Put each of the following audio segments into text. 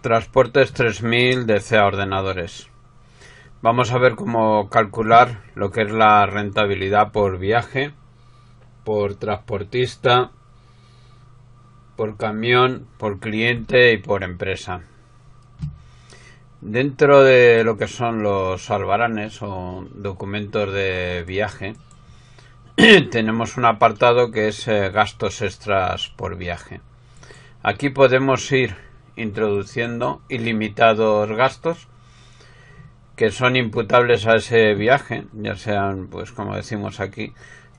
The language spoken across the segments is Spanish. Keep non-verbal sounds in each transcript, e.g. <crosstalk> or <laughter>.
Transportes 3000 de CA Ordenadores. Vamos a ver cómo calcular lo que es la rentabilidad por viaje, por transportista, por camión, por cliente y por empresa. Dentro de lo que son los albaranes o documentos de viaje, <clears throat> tenemos un apartado que es eh, gastos extras por viaje. Aquí podemos ir introduciendo ilimitados gastos que son imputables a ese viaje, ya sean, pues como decimos aquí,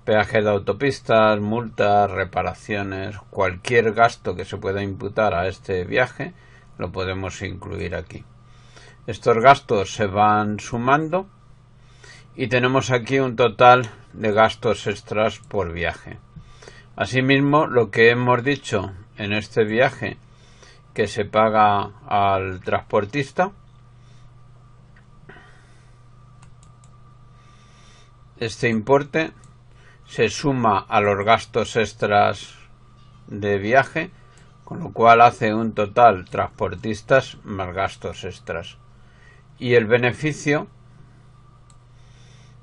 peaje de autopistas, multas, reparaciones, cualquier gasto que se pueda imputar a este viaje, lo podemos incluir aquí. Estos gastos se van sumando y tenemos aquí un total de gastos extras por viaje. Asimismo, lo que hemos dicho en este viaje que se paga al transportista. Este importe se suma a los gastos extras de viaje, con lo cual hace un total transportistas más gastos extras. Y el beneficio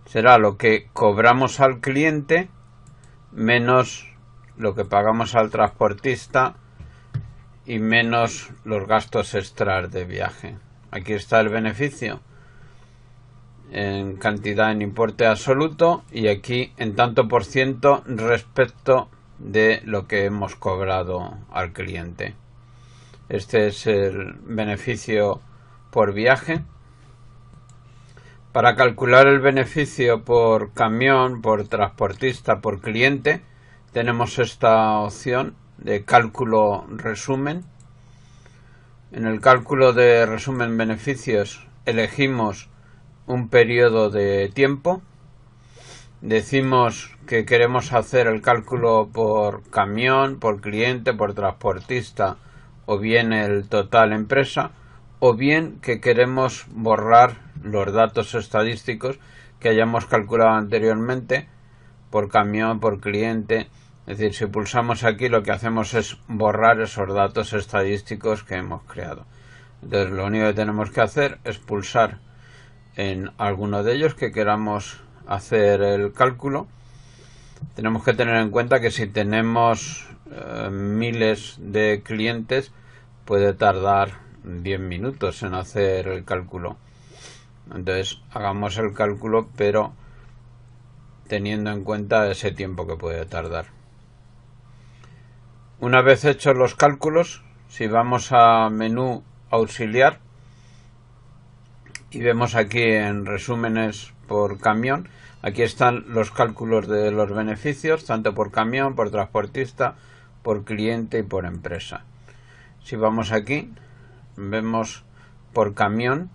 será lo que cobramos al cliente menos lo que pagamos al transportista y menos los gastos extras de viaje. Aquí está el beneficio en cantidad en importe absoluto y aquí en tanto por ciento respecto de lo que hemos cobrado al cliente. Este es el beneficio por viaje. Para calcular el beneficio por camión, por transportista, por cliente, tenemos esta opción de cálculo resumen. En el cálculo de resumen beneficios elegimos un periodo de tiempo. Decimos que queremos hacer el cálculo por camión, por cliente, por transportista o bien el total empresa o bien que queremos borrar los datos estadísticos que hayamos calculado anteriormente por camión, por cliente, es decir, si pulsamos aquí lo que hacemos es borrar esos datos estadísticos que hemos creado. Entonces lo único que tenemos que hacer es pulsar en alguno de ellos que queramos hacer el cálculo. Tenemos que tener en cuenta que si tenemos eh, miles de clientes puede tardar 10 minutos en hacer el cálculo. Entonces hagamos el cálculo pero teniendo en cuenta ese tiempo que puede tardar. Una vez hechos los cálculos, si vamos a menú auxiliar y vemos aquí en resúmenes por camión, aquí están los cálculos de los beneficios, tanto por camión, por transportista, por cliente y por empresa. Si vamos aquí, vemos por camión,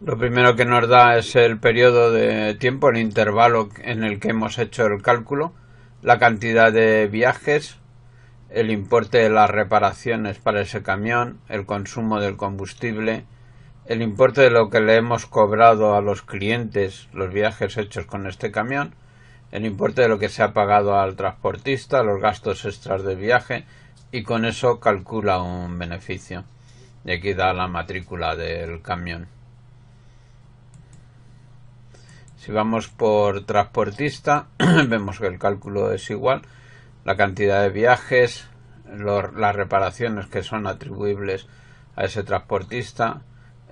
lo primero que nos da es el periodo de tiempo, el intervalo en el que hemos hecho el cálculo, la cantidad de viajes, el importe de las reparaciones para ese camión, el consumo del combustible, el importe de lo que le hemos cobrado a los clientes los viajes hechos con este camión, el importe de lo que se ha pagado al transportista, los gastos extras de viaje y con eso calcula un beneficio. Y aquí da la matrícula del camión. Si vamos por transportista, <clears throat> vemos que el cálculo es igual. La cantidad de viajes, las reparaciones que son atribuibles a ese transportista,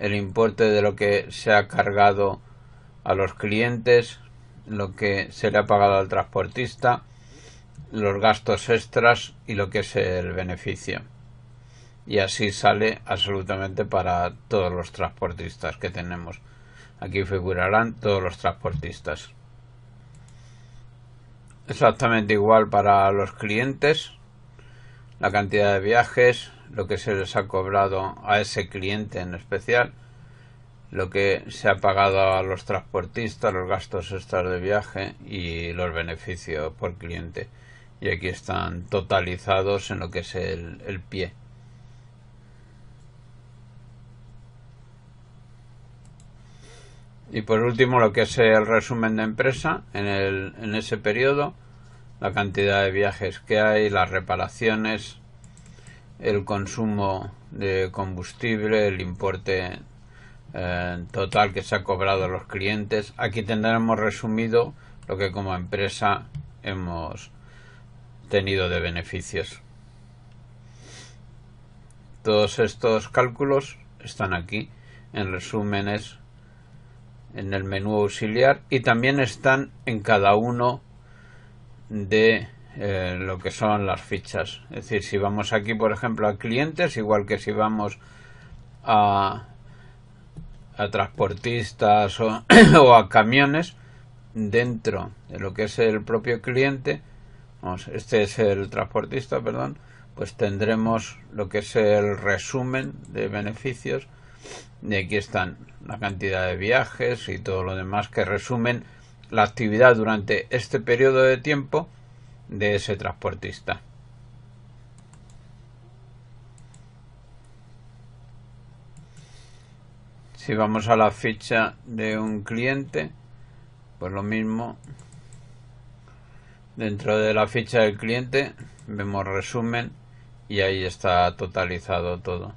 el importe de lo que se ha cargado a los clientes, lo que se le ha pagado al transportista, los gastos extras y lo que es el beneficio. Y así sale absolutamente para todos los transportistas que tenemos. Aquí figurarán todos los transportistas. Exactamente igual para los clientes. La cantidad de viajes, lo que se les ha cobrado a ese cliente en especial, lo que se ha pagado a los transportistas, los gastos extras de viaje y los beneficios por cliente. Y aquí están totalizados en lo que es el, el pie. Y por último, lo que es el resumen de empresa en, el, en ese periodo, la cantidad de viajes que hay, las reparaciones el consumo de combustible, el importe eh, total que se ha cobrado a los clientes. Aquí tendremos resumido lo que como empresa hemos tenido de beneficios. Todos estos cálculos están aquí en resúmenes en el menú auxiliar y también están en cada uno de eh, lo que son las fichas. Es decir, si vamos aquí, por ejemplo, a clientes, igual que si vamos a, a transportistas o, <coughs> a camiones, dentro de lo que es el propio cliente, este es el transportista, perdón, pues tendremos lo que es el resumen de beneficios y aquí están la cantidad de viajes y todo lo demás que resumen la actividad durante este periodo de tiempo de ese transportista. Si vamos a la ficha de un cliente, pues lo mismo. Dentro de la ficha del cliente vemos resumen y ahí está totalizado todo.